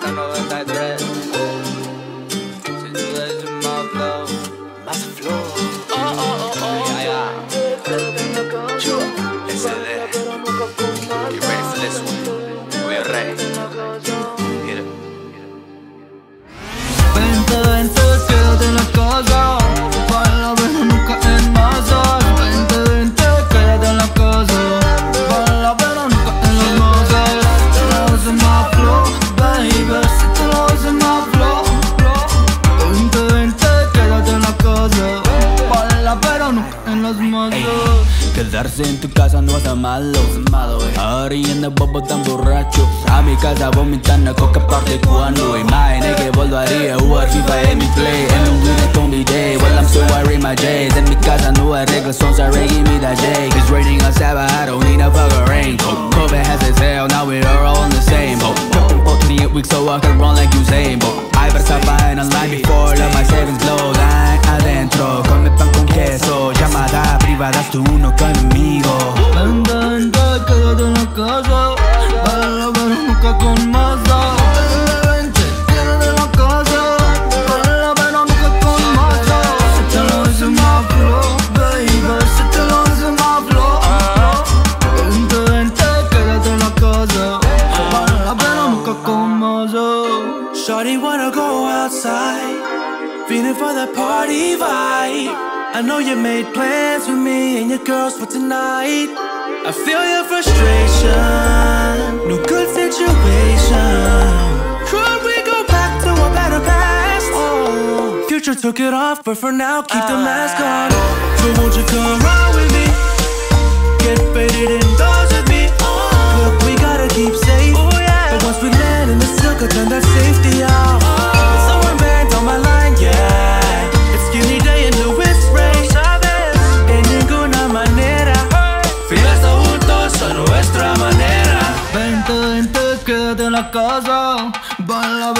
嗯。Pero en las masas Quedarse en tu casa no hace malo, y en el bobo tan borracho A mi casa vomitando coca parte cuando Imagine que volvería a jugar FIFA uh, en mi play En un weekend con mi day Well I'm so worried my J's En mi casa no hay reglas, son sorry give me that J. It's raining outside but I don't need a fucking rain. COVID has its hell, now we are all on the same. Oh, Jumping for 28 weeks so I can run like Usain Bolt. I better stop buying online before all my savings blow outside, feeling for the party vibe. I know you made plans with me and your girls for tonight. I feel your frustration, no good situation. Could we go back to a better past? Oh, future took it off, but for now keep the mask on. So won't you come ride with me? Get faded indoors with me. Look, we gotta keep safe. Oh, but once we land in the silk, turn that safety out. En la casa Baila